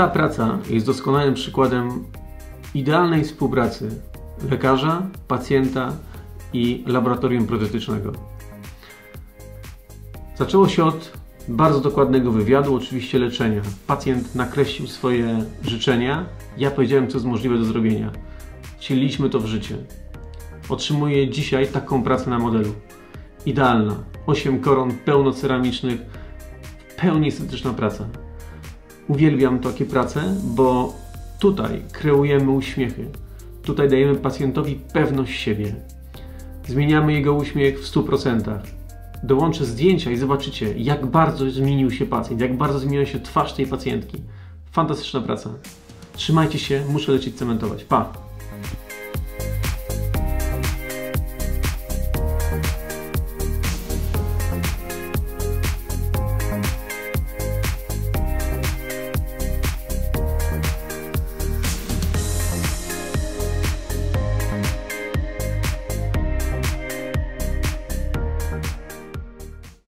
Ta praca jest doskonałym przykładem idealnej współpracy lekarza, pacjenta i laboratorium protetycznego. Zaczęło się od bardzo dokładnego wywiadu, oczywiście leczenia. Pacjent nakreślił swoje życzenia, ja powiedziałem, co jest możliwe do zrobienia. Wcieliliśmy to w życie. Otrzymuję dzisiaj taką pracę na modelu. Idealna. 8 koron pełnoceramicznych, w pełni estetyczna praca. Uwielbiam takie prace, bo tutaj kreujemy uśmiechy. Tutaj dajemy pacjentowi pewność siebie. Zmieniamy jego uśmiech w 100%. Dołączę zdjęcia i zobaczycie, jak bardzo zmienił się pacjent, jak bardzo zmieniła się twarz tej pacjentki. Fantastyczna praca. Trzymajcie się, muszę lecieć cementować. Pa!